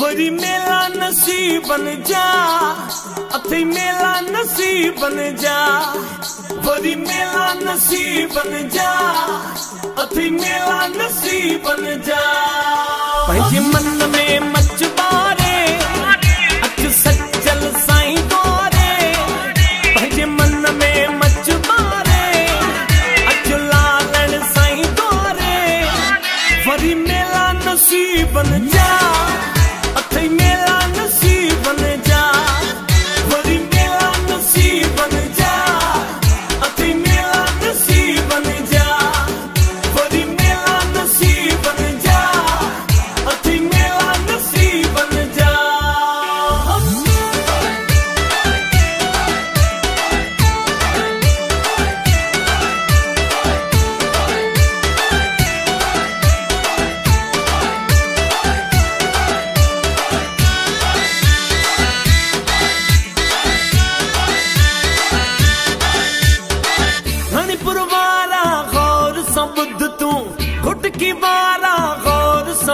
worry मेला बन जा अथ मेला बन जा वरी मेला बन जा अथ मेला बन जा मन में वरी मेला नसीबन जा अथई मेला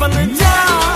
बन जा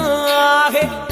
sangue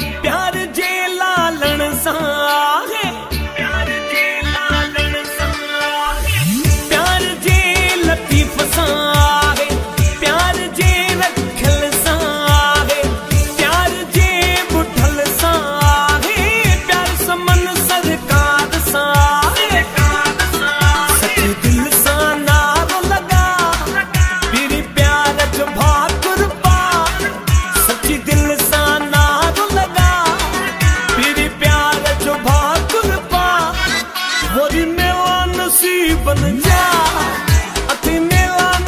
बना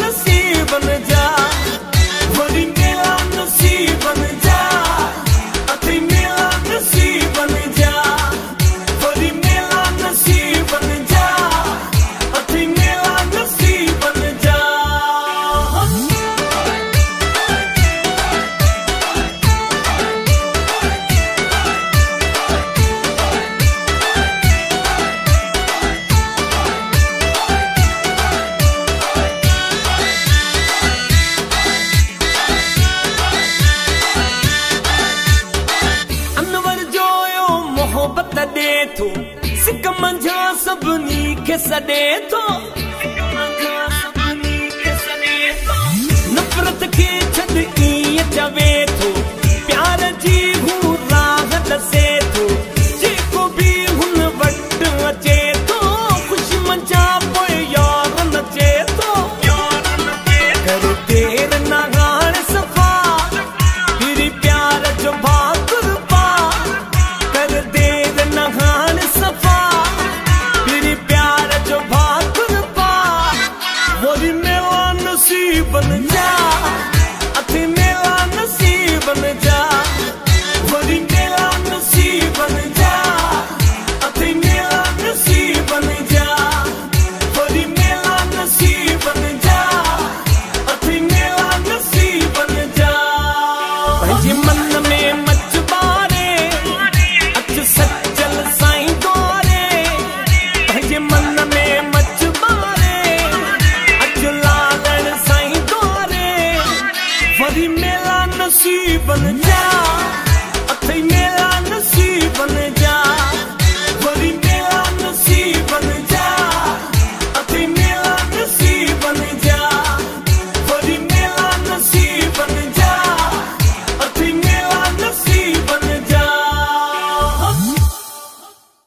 असीब जा थो नसीबन जा अथे मेरा नसीबन जा